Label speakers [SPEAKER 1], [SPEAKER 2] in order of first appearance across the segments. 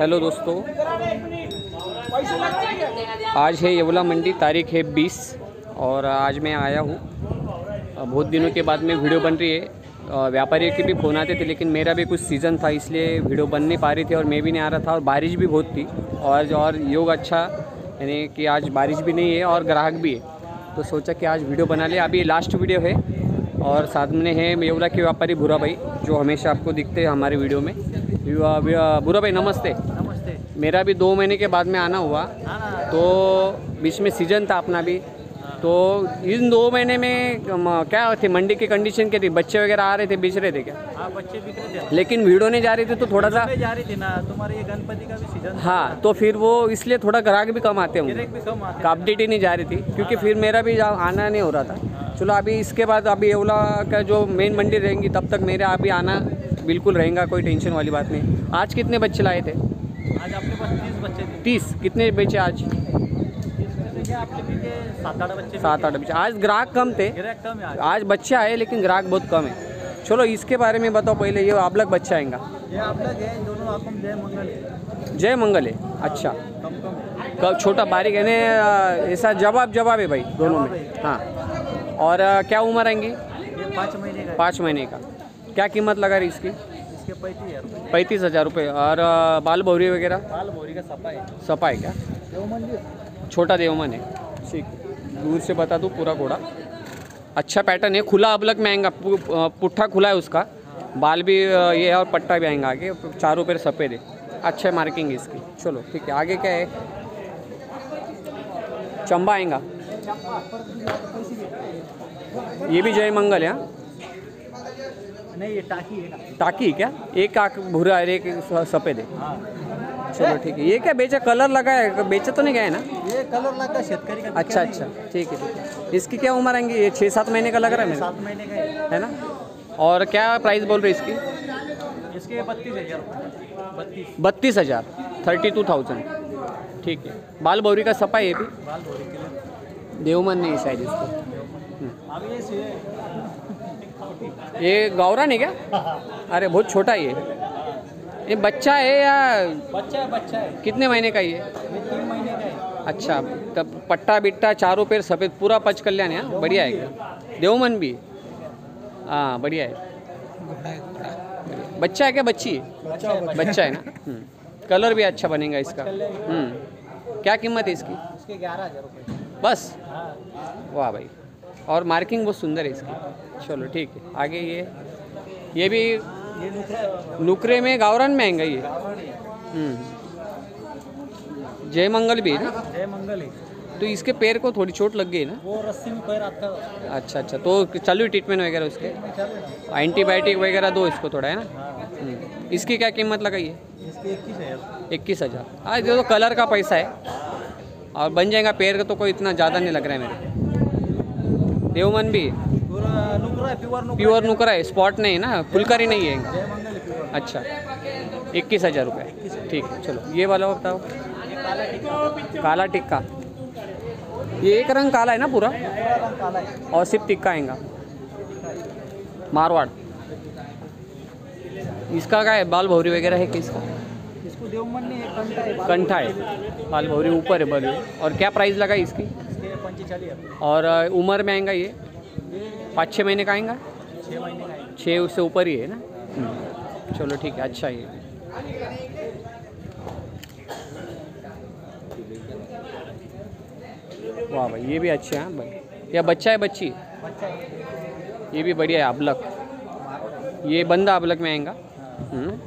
[SPEAKER 1] Hello दोस्तों। आज है येवला मंडी, तारीख है 20 और आज मैं आया हूँ। बहुत दिनों के बाद में वीडियो बन रही है। व्यापारियों के भी फ़ोन आते थे, लेकिन मेरा भी कुछ सीज़न था, इसलिए वीडियो बन नहीं पा रही थी और मैं भी नहीं आ रहा था, और बारिश भी बहुत थी। और और योग अच्छा यानी कि आज बारिश भी नहीं है और ग्राहक भी है। तो सोचा कि आज वीडियो बना लिया अभी लास्ट वीडियो है, और साथ में है येवला के व्यापारी भूरा भाई, जो हमेशा आपको दिखते हैं हमारे वीडियो में। भूरा भाई, नमस्ते। मेरा भी दो महीने के बाद में आना हुआ।
[SPEAKER 2] हाँ
[SPEAKER 1] तो बीच में सीज़न था अपना भी। तो इन दो महीने में क्या थी मंडी की कंडीशन क्या थी? बच्चे वगैरह आ रहे थे बेच रहे थे क्या?
[SPEAKER 2] हाँ बच्चे बिक रहे थे।
[SPEAKER 1] लेकिन वीडियो नहीं जा रही थी तो थोड़ा सा
[SPEAKER 2] जा रही थी ना तुम्हारे ये गणपति का भी सीज़न
[SPEAKER 1] हाँ तो फिर वो इसलिए थोड़ा ग्राहक भी कम आते होंगे। अपडेट ही। नहीं जा रही थी क्योंकि फिर मेरा भी आना नहीं हो रहा था। चलो अभी इसके बाद अभी येवला का जो मेन मंडी रहेंगी तब तक मेरा अभी आना बिल्कुल रहेगा कोई टेंशन वाली बात नहीं। आज कितने बच्चे लाए थे?
[SPEAKER 2] आज अपने पास तीस बच्चे थे।
[SPEAKER 1] तीस? कितने बेचे आज?
[SPEAKER 2] सात आठ बच्चे
[SPEAKER 1] सात आठ बच्चे। आज ग्राहक कम थे।
[SPEAKER 2] कम है आज।
[SPEAKER 1] आज बच्चे आए लेकिन ग्राहक बहुत कम है। चलो इसके बारे में बताओ पहले ये आप लोग बच्चा आएगा।
[SPEAKER 2] ये आप लोग है दोनों आँखों में जय मंगल है।
[SPEAKER 1] जय मंगल है? अच्छा।
[SPEAKER 2] कम कम
[SPEAKER 1] छोटा बारीक है ऐसा जवाब जवाब है भाई दोनों में। हाँ। और क्या उम्र आएँगी?
[SPEAKER 2] पाँच महीने का
[SPEAKER 1] पाँच महीने का। क्या कीमत लगा रही इसकी?
[SPEAKER 2] पैंतीस हज़ार रुपये।
[SPEAKER 1] पैंतीस हज़ार रुपये। और बाल भौरी वगैरह?
[SPEAKER 2] बाल भोरी का सपा है
[SPEAKER 1] सपा है क्या
[SPEAKER 2] देव मंदिर
[SPEAKER 1] छोटा देवमन है। ठीक। दूर से बता दूँ पूरा घोड़ा। अच्छा पैटर्न है खुला अबलक में आएगा पु, अ, पुट्ठा खुला है उसका। बाल भी ये है और पट्टा भी आएगा आगे। चारों पैर सफ़ेद है। अच्छा मार्किंग है इसकी। चलो ठीक है। आगे क्या है? चंबा आएगा। ये भी जय मंगल है हाँ?
[SPEAKER 2] नहीं ये टाकी है।
[SPEAKER 1] टाकी क्या? एक आँख भूरा है एक सफ़ेद है।
[SPEAKER 2] हाँ।
[SPEAKER 1] चलो ठीक है। ये क्या बेचा कलर लगा है? बेचा तो नहीं गया है ना?
[SPEAKER 2] ये कलर लगा शेतकरी का
[SPEAKER 1] अच्छा अच्छा। ठीक है ठीक है। इसकी क्या उम्र आएँगी ये छः सात महीने का लग रहा है मेरे
[SPEAKER 2] सात महीने का है।
[SPEAKER 1] है ना? और क्या प्राइस बोल रहे इसकी?
[SPEAKER 2] इसके बत्तीस हज़ार बत्तीस।
[SPEAKER 1] बत्तीस हज़ार। Thirty two thousand. ठीक है। बाल भौरी का सपा है ये भी
[SPEAKER 2] बाल भोरी के लिए।
[SPEAKER 1] देवमन नहीं है शायद इसको।
[SPEAKER 2] अब ये से
[SPEAKER 1] ये गौरन है क्या? अरे बहुत छोटा है ये। ये बच्चा है या
[SPEAKER 2] बच्चा है बच्चा है।
[SPEAKER 1] कितने महीने का ये?
[SPEAKER 2] तीन महीने का है।
[SPEAKER 1] अच्छा तब पट्टा बिट्टा चारों पैर सफ़ेद पूरा पच कल्याण है हाँ? बढ़िया है क्या? देवमन भी? हाँ बढ़िया है। बच्चा है क्या बच्ची? है
[SPEAKER 2] बच्चा है।
[SPEAKER 1] बच्चा है ना? हम्म। कलर भी अच्छा बनेगा इसका। हम्म। क्या कीमत है इसकी?
[SPEAKER 2] ग्यारह हज़ार
[SPEAKER 1] बस?
[SPEAKER 2] हाँ।
[SPEAKER 1] वाह भाई। और मार्किंग बहुत सुंदर है इसकी। चलो ठीक है आगे ये ये भी
[SPEAKER 2] नुकरे
[SPEAKER 1] में गावरन में आएगा ये। हम्म। जय मंगल भी है ना?
[SPEAKER 2] जय मंगल है।
[SPEAKER 1] तो इसके पैर को थोड़ी चोट लग गई ना?
[SPEAKER 2] वो रस्सी में पैर आपका
[SPEAKER 1] अच्छा अच्छा तो चालू ट्रीटमेंट वगैरह उसके?
[SPEAKER 2] रहा है।
[SPEAKER 1] एंटीबायोटिक वगैरह दो इसको थोड़ा है ना?
[SPEAKER 2] हाँ।
[SPEAKER 1] हम्म। इसकी क्या कीमत लगाई है?
[SPEAKER 2] इक्कीस हज़ार।
[SPEAKER 1] हाँ ये तो कलर का पैसा है। और बन जाएगा पैर का तो कोई इतना ज़्यादा नहीं लग रहा है मेरे। देवमन भी?
[SPEAKER 2] प्योर नुकरा
[SPEAKER 1] है स्पॉट नहीं है ना? फुलकारी नहीं है
[SPEAKER 2] है
[SPEAKER 1] अच्छा. इक्कीस हज़ार रुपये. ठीक है चलो. ये वाला बताओ.
[SPEAKER 2] काला टिक्का.
[SPEAKER 1] ये एक रंग काला है ना पूरा? और सिर्फ़ टिक्का आएगा. मारवाड़. इसका क्या है? बाल भौरी वगैरह है किसका?
[SPEAKER 2] इसको देवमन है
[SPEAKER 1] कंठा है। बाल भौरी ऊपर है बल. और क्या प्राइस लगा इसके?
[SPEAKER 2] पंची
[SPEAKER 1] और उम्र में आएगा ये? पाँच छः महीने का आएगा?
[SPEAKER 2] छः महीने का
[SPEAKER 1] छः उससे ऊपर ही है ना? हम्म। चलो ठीक है अच्छा ये। वाह भाई ये भी अच्छे हैं भाई। या बच्चा है बच्ची? ये भी बढ़िया है अबलक। ये बंदा अबलक में आएगा? हम्म।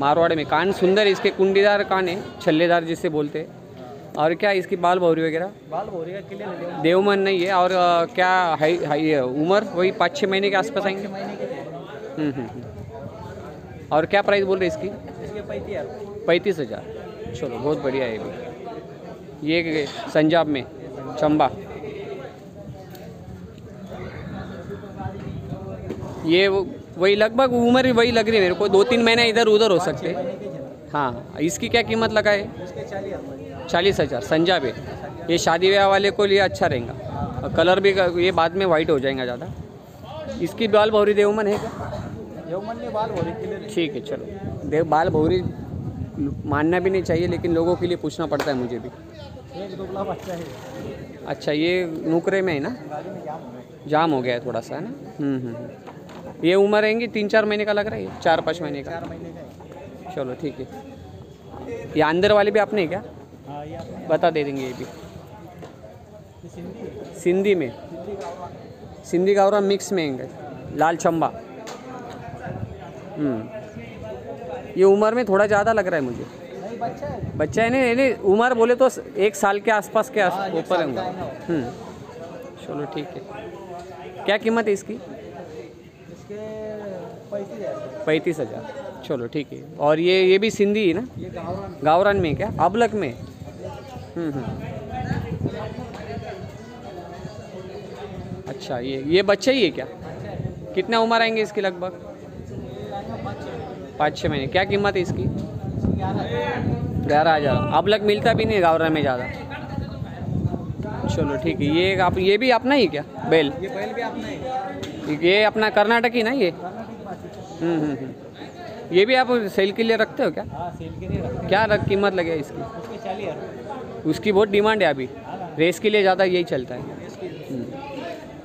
[SPEAKER 1] मारवाड़ में कान सुंदर इसके कुंडीदार कान है छल्लेदार जिसे बोलते हैं। और क्या इसकी बाल भौरी वगैरह?
[SPEAKER 2] बाल भोरी का किले
[SPEAKER 1] देवमन नहीं है और क्या हाई हाई है, उम्र? वही पाँच छः महीने के आसपास आएँगे? हम्म, हम्म, हम्म। और क्या प्राइस बोल रहे इसकी?
[SPEAKER 2] पैंतीस हज़ार।
[SPEAKER 1] चलो बहुत बढ़िया है ये ये संजाब में चंबा। ये वही लगभग उम्र भी वही लग रही है मेरे को। दो तीन महीने इधर उधर हो सकते। हैं इसकी क्या कीमत लगा है
[SPEAKER 2] चालीस हज़ार।
[SPEAKER 1] संजाब है ये शादी ब्याह वाले को लिए अच्छा रहेगा। और कलर भी ये बाद में वाइट हो जाएगा ज़्यादा। इसकी बाल भौरी देवमन है क्या?
[SPEAKER 2] देवमन ने बाल भोरी
[SPEAKER 1] ठीक है चलो। देव बाल भौरी मानना भी नहीं चाहिए लेकिन लोगों के लिए पूछना पड़ता है मुझे भी।
[SPEAKER 2] एक
[SPEAKER 1] अच्छा ये नुकरे में है ना?
[SPEAKER 2] जाम हो गया।
[SPEAKER 1] हो थोड़ा सा है ना? हम्म, हम्म, हम्म। ये उम्र रहेंगी तीन चार महीने का लग रहा है? चार पाँच महीने का।
[SPEAKER 2] चार महीने का
[SPEAKER 1] चलो ठीक है। ये अंदर वाले भी आपने क्या?
[SPEAKER 2] हाँ ये
[SPEAKER 1] बता दे देंगे ये भी।
[SPEAKER 2] सिंधी
[SPEAKER 1] में?
[SPEAKER 2] सिंधी गाँव
[SPEAKER 1] सिंधी गावरा मिक्स में है। लाल चंबा। हम्म। ये उम्र में थोड़ा ज़्यादा लग रहा है मुझे।
[SPEAKER 2] बच्चा है।
[SPEAKER 1] बच्चा है नहीं नहीं उम्र बोले तो एक साल के आसपास के
[SPEAKER 2] हाँ,
[SPEAKER 1] ऊपर होंगे।
[SPEAKER 2] है
[SPEAKER 1] हम्म। चलो ठीक है। क्या कीमत है इसकी?
[SPEAKER 2] पैंतीस हज़ार।
[SPEAKER 1] चलो ठीक है। और ये ये भी सिंधी है ना? गावरान में क्या? अबलक में? हम्म, हम्म। अच्छा ये ये बच्चे ही है क्या? कितना उम्र आएँगे इसकी लगभग? पाँच छः महीने। क्या कीमत है इसकी? ग्यारह हज़ार। अबलक मिलता भी नहीं गावरान में ज़्यादा। चलो ठीक है। ये आप ये भी अपना ही क्या? बैल?
[SPEAKER 2] ये बैल भी आपने है
[SPEAKER 1] ये अपना कर्नाटक ही ना ये? हम्म, हम्म, हम्म। ये भी आप सेल के लिए रखते हो क्या?
[SPEAKER 2] हाँ सेल के लिए रखते
[SPEAKER 1] क्या रख कीमत लगे इसकी।
[SPEAKER 2] उसके
[SPEAKER 1] बहुत डिमांड है अभी। रेस के लिए ज़्यादा यही चलता है। हम्म।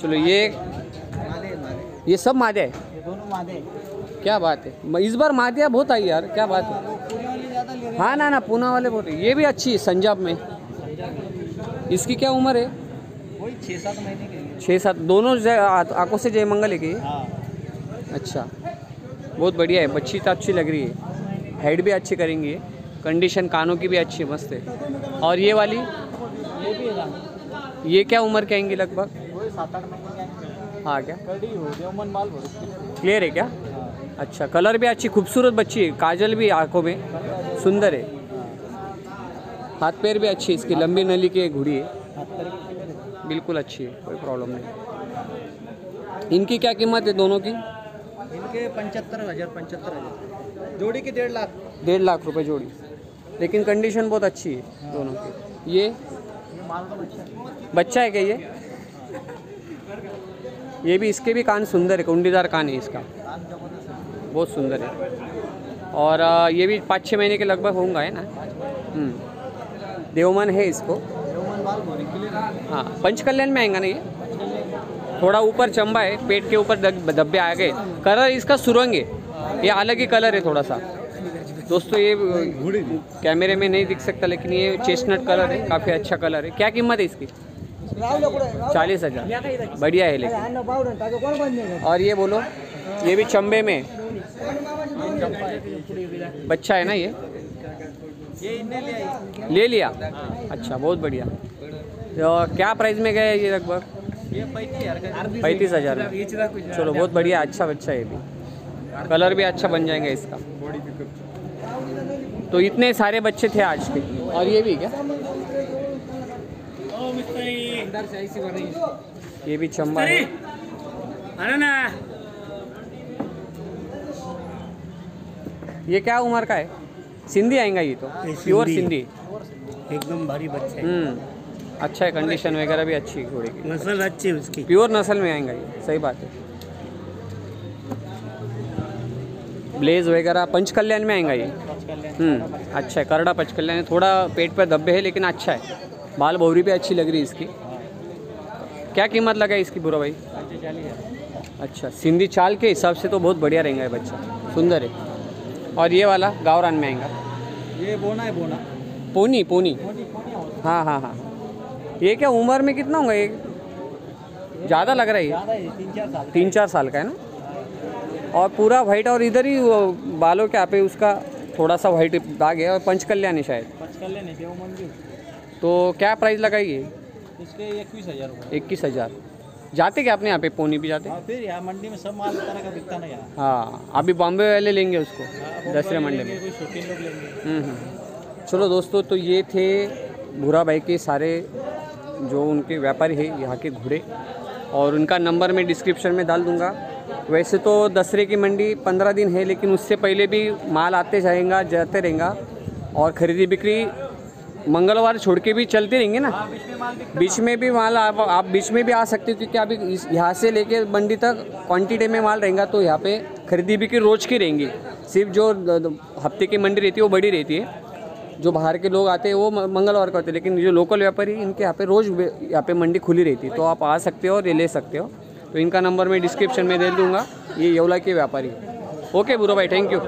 [SPEAKER 1] चलो ये ये सब मादे है?
[SPEAKER 2] दोनों मादे
[SPEAKER 1] क्या बात है? इस बार मादिया बहुत आई यार क्या बात है? हाँ। ना ना पूना वाले बहुत ये भी अच्छी है संजाब में। इसकी क्या उम्र है?
[SPEAKER 2] वही छः सात महीने के
[SPEAKER 1] छः सात दोनों आँखों से जय मंगल है कि?
[SPEAKER 2] हाँ।
[SPEAKER 1] अच्छा। बहुत बढ़िया है बच्ची तो अच्छी लग रही है। हेड भी अच्छी करेंगी कंडीशन कानों की भी अच्छी है मस्त है। और ये वाली?
[SPEAKER 2] ये भी है
[SPEAKER 1] ये क्या उम्र कहेंगी लगभग
[SPEAKER 2] है।
[SPEAKER 1] हाँ क्या?
[SPEAKER 2] हो
[SPEAKER 1] क्लियर है क्या? अच्छा कलर भी अच्छी खूबसूरत बच्ची है काजल भी आँखों में सुंदर है। हाथ पैर भी अच्छी है इसकी लंबी नली की घुड़ी है। बिल्कुल अच्छी है कोई प्रॉब्लम नहीं। इनकी क्या कीमत है दोनों की?
[SPEAKER 2] इनके पंचहत्तर हज़ार पचहत्तर हज़ार। जोड़ी की डेढ़ लाख।
[SPEAKER 1] डेढ़ लाख रुपए जोड़ी। लेकिन कंडीशन बहुत अच्छी है दोनों की। ये?
[SPEAKER 2] का बच्चा है।
[SPEAKER 1] क्या ये? ये भी इसके भी कान सुंदर है कुंडीदार कान है इसका। बहुत सुंदर है। और ये भी पाँच छः महीने के लगभग होंगे है ना? हम्म। देवमन है इसको।
[SPEAKER 2] के
[SPEAKER 1] हाँ पंचकल्याण में आएगा ना ये? थोड़ा ऊपर चंबा है, पेट के ऊपर धब्बे आ गए। कलर इसका सुरंग है। ये अलग ही कलर है थोड़ा सा। दोस्तों, ये, कैमरे में नहीं दिख सकता, लेकिन ये चेस्टनट कलर है, काफ़ी अच्छा कलर है। क्या कीमत है इसकी? चालीस हज़ार। बढ़िया है लेकिन। और ये बोलो, ये भी चंबे में। बच्चा है ना ये?
[SPEAKER 2] ले
[SPEAKER 1] लिया? अच्छा बहुत बढ़िया। तो क्या प्राइस में गया ये लगभग?
[SPEAKER 2] पैंतीस हज़ार
[SPEAKER 1] चलो बहुत बढ़िया अच्छा बच्चा है ये भी। कलर भी अच्छा बन जाएगा इसका। तो इतने सारे बच्चे थे आज के। और ये भी क्या? ये भी चंबा है। ये क्या उम्र का है? सिंधी आएगा ये तो। प्योर सिंधी।
[SPEAKER 2] एकदम भारी बच्चा
[SPEAKER 1] हम्म। अच्छा है कंडीशन वगैरह भी अच्छी घोड़े की।
[SPEAKER 2] नस्ल अच्छी है उसकी।
[SPEAKER 1] प्योर नस्ल में आएगा ये सही बात है। ब्लेज वगैरह पंचकल्याण में आएगा ये? हम्म अच्छा है करड़ा पंचकल्याण है। थोड़ा पेट पर धब्बे है लेकिन अच्छा है। बाल भौरी भी अच्छी लग रही है इसकी। क्या कीमत लगा इसकी बुरा भाई? अच्छा सिंधी चाल के हिसाब से तो बहुत बढ़िया रहेगा बच्चा। सुंदर है। और ये वाला गावरान में आएगा।
[SPEAKER 2] ये बोना है बोना।
[SPEAKER 1] पोनी पोनी।
[SPEAKER 2] हाँ
[SPEAKER 1] हाँ हाँ। ये क्या उम्र में कितना होगा ये? ज़्यादा लग रहा है
[SPEAKER 2] है तीन चार साल
[SPEAKER 1] तीन चार साल का है ना? और पूरा वाइट और इधर ही वो बालों के यहाँ पे उसका थोड़ा सा वाइट दाग है और पंचकल्याण है शायद।
[SPEAKER 2] पचकल्ले देव
[SPEAKER 1] तो क्या प्राइस लगाइए
[SPEAKER 2] इसके इक्कीस हज़ार
[SPEAKER 1] इक्कीस हज़ार। जाते क्या अपने यहाँ पे पोनी भी जाते?
[SPEAKER 2] फिर यहाँ मंडी में सब माल तरह का बिकता नहीं यहाँ।
[SPEAKER 1] हाँ अभी बॉम्बे वाले लेंगे उसको
[SPEAKER 2] हाँ,
[SPEAKER 1] दसरे मंडी में।
[SPEAKER 2] शौकीन लोग लेंगे।
[SPEAKER 1] हम्म, हम्म। चलो दोस्तों तो ये थे भूरा भाई के सारे जो उनके व्यापारी है, यहाँ के घोड़े। और उनका नंबर मैं डिस्क्रिप्शन में डाल दूँगा। वैसे तो दसरे की मंडी पंद्रह दिन है, लेकिन उससे पहले भी माल आते जाएगा, जाते रहेगा। और खरीदी बिक्री मंगलवार छोड़ के भी चलते रहेंगे ना।
[SPEAKER 2] बीच में
[SPEAKER 1] भी माल आप आप बीच में भी आ सकते हो, क्योंकि अभी यहाँ से लेके मंडी तक क्वांटिटी में माल रहेगा तो यहाँ पे खरीदी बिक्री रोज की रहेंगी। सिर्फ़ जो हफ़्ते की मंडी रहती है, वो बड़ी रहती है। जो बाहर के लोग आते हैं, वो मंगलवार को आते हैं, लेकिन जो लोकल व्यापारी, इनके यहाँ पे रोज़ यहाँ पे मंडी खुली रहती है। तो आप आ सकते हो और ये ले सकते हो। तो इनका नंबर मैं डिस्क्रिप्शन में दे दूँगा। ये यौला के व्यापारी। ओके बुरा भाई थैंक यू